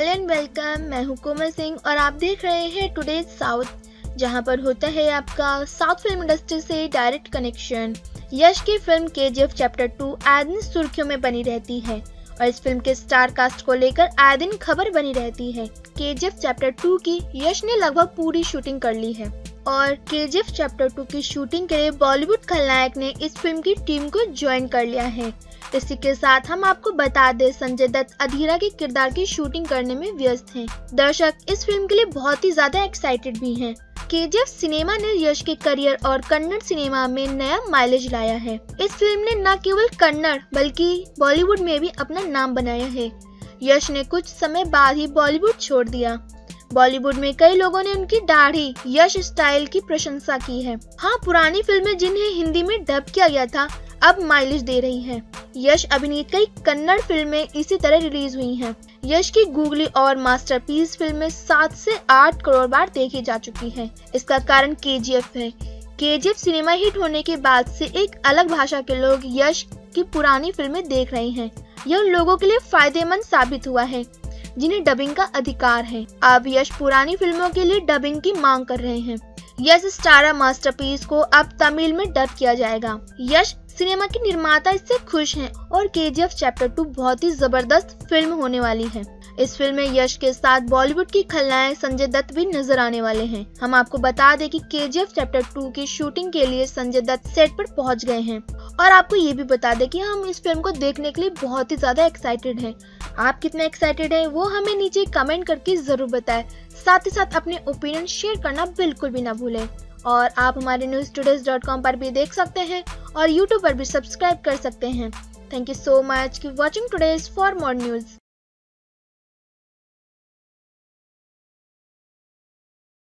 Hello and welcome मैं हूँ कोमल सिंह और आप देख रहे हैं टुडे साउथ जहाँ पर होता है आपका साउथ फ़िल्म इंडस्ट्री से डायरेक्ट कनेक्शन यश की फ़िल्म के जी एफ़ चैप्टर टू आए दिन सुर्खियों में बनी रहती है और इस फ़िल्म के स्टार कास्ट को लेकर आए दिन खबर बनी रहती है। के जी एफ़ चैप्टर टू की यश ने लगभग पूरी शूटिंग कर ली है और के जी एफ़ चैप्टर टू की शूटिंग के लिए बॉलीवुड खलनायक ने इस फ़िल्म की टीम को ज्वाइन कर लिया है। इसी के साथ हम आपको बता दें, संजय दत्त अधीरा के किरदार की शूटिंग करने में व्यस्त हैं। दर्शक इस फ़िल्म के लिए बहुत ही ज़्यादा एक्साइटेड भी हैं। के सिनेमा ने यश के करियर और कन्नड़ सिनेमा में नया माइलेज लाया है इस फ़िल्म ने न केवल कन्नड़, बल्कि बॉलीवुड में भी अपना नाम बनाया है यश ने कुछ समय बाद ही बॉलीवुड छोड़ दिया बॉलीवुड में कई लोगों ने उनकी दाढ़ी, यश स्टाइल की प्रशंसा की है हाँ पुरानी फ़िल्में जिन्हें हिंदी में डब किया गया था अब माइलेज दे रही हैं। यश अभिनीत कई कन्नड़ फ़िल्में इसी तरह रिलीज़ हुई हैं। यश की गूगली और मास्टरपीस फ़िल्में सात से आठ करोड़ बार देखी जा चुकी हैं। इसका कारण के है के सिनेमा हिट होने के बाद से एक अलग भाषा के लोग यश की पुरानी फ़िल्में देख रहे हैं यह लोगों के लिए फ़ायदेमंद साबित हुआ है, जिन्हें डबिंग का अधिकार है अब यश पुरानी फ़िल्मों के लिए डबिंग की मांग कर रहे हैं यश स्टारा मास्टरपीस को अब तमिल में डब किया जाएगा। यश सिनेमा के निर्माता इससे खुश हैं और के चैप्टर टू बहुत ही ज़बरदस्त फ़िल्म होने वाली है। इस फ़िल्म में यश के साथ बॉलीवुड की खलनायक संजय दत्त भी नज़र आने वाले हैं। हम आपको बता दें कि के चैप्टर टू की शूटिंग के लिए संजय दत्त सेट पर पहुँच गए हैं। और आपको ये भी बता दें कि हम इस फ़िल्म को देखने के लिए बहुत ही ज़्यादा एक्साइटेड हैं। आप कितने एक्साइटेड हैं, वो हमें नीचे कमेंट करके ज़रूर बताएँ। साथ ही साथ अपने ओपिनियन शेयर करना बिल्कुल भी ना भूलें। और आप हमारे न्यूज़ टूडेज डॉट कॉम पर भी देख सकते हैं और यूट्यूब पर भी सब्सक्राइब कर सकते हैं। थैंक यू सो मच की watching today's for more news